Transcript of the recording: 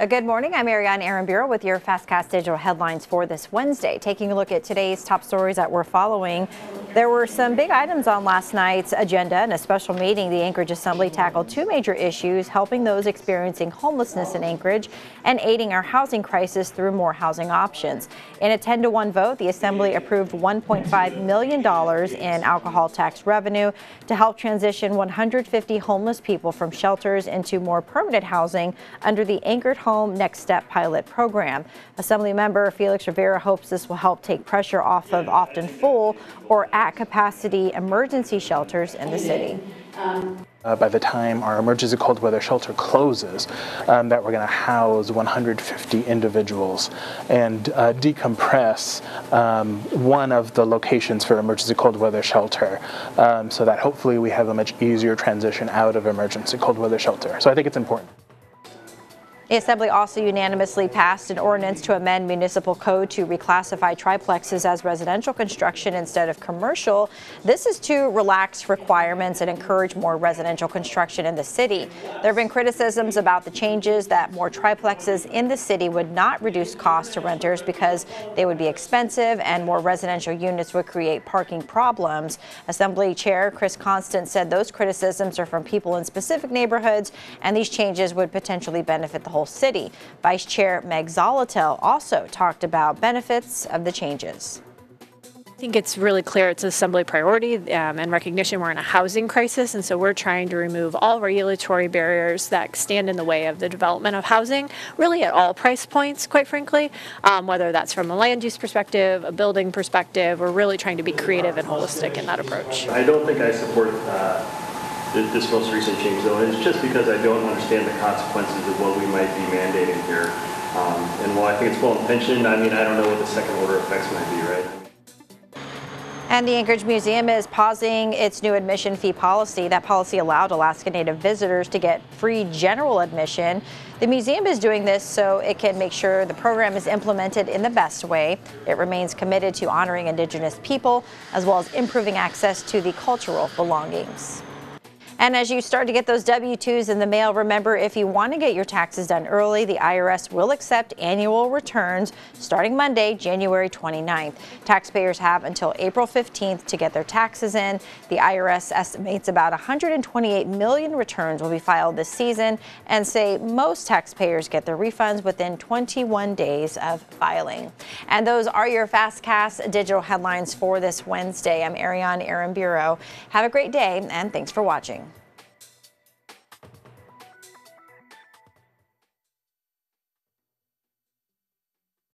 A good morning. I'm Ariane Aramburo with your Fastcast digital headlines for this Wednesday. Taking a look at today's top stories that we're following. There were some big items on last night's agenda. In a special meeting, the Anchorage Assembly tackled two major issues, helping those experiencing homelessness in Anchorage and aiding our housing crisis through more housing options. In a 10 to 1 vote, the Assembly approved $1.5 million in alcohol tax revenue to help transition 150 homeless people from shelters into more permanent housing under the Anchored Home Next Step pilot program. Assemblymember Felix Rivera hopes this will help take pressure off of often full or at capacity emergency shelters in the city. Uh, by the time our emergency cold weather shelter closes, um, that we're going to house 150 individuals and uh, decompress um, one of the locations for emergency cold weather shelter um, so that hopefully we have a much easier transition out of emergency cold weather shelter. So I think it's important. The Assembly also unanimously passed an ordinance to amend municipal code to reclassify triplexes as residential construction instead of commercial. This is to relax requirements and encourage more residential construction in the city. There have been criticisms about the changes that more triplexes in the city would not reduce costs to renters because they would be expensive and more residential units would create parking problems. Assembly Chair Chris Constant said those criticisms are from people in specific neighborhoods and these changes would potentially benefit the whole whole city. Vice Chair Meg Zaletel also talked about benefits of the changes. I think it's really clear it's assembly priority um, and recognition we're in a housing crisis, and so we're trying to remove all regulatory barriers that stand in the way of the development of housing, really at all price points, quite frankly, um, whether that's from a land use perspective, a building perspective. We're really trying to be creative and holistic in that approach. I don't think I support. Uh this most recent change, though, is just because I don't understand the consequences of what we might be mandating here. Um, and while I think it's well intentioned, I mean, I don't know what the second order effects might be, right? And the Anchorage Museum is pausing its new admission fee policy. That policy allowed Alaska Native visitors to get free general admission. The museum is doing this so it can make sure the program is implemented in the best way. It remains committed to honoring Indigenous people as well as improving access to the cultural belongings. And as you start to get those W-2s in the mail, remember if you want to get your taxes done early, the IRS will accept annual returns starting Monday, January 29th. Taxpayers have until April 15th to get their taxes in. The IRS estimates about 128 million returns will be filed this season and say most taxpayers get their refunds within 21 days of filing. And those are your FastCast digital headlines for this Wednesday. I'm Ariane Aramburo. Have a great day and thanks for watching.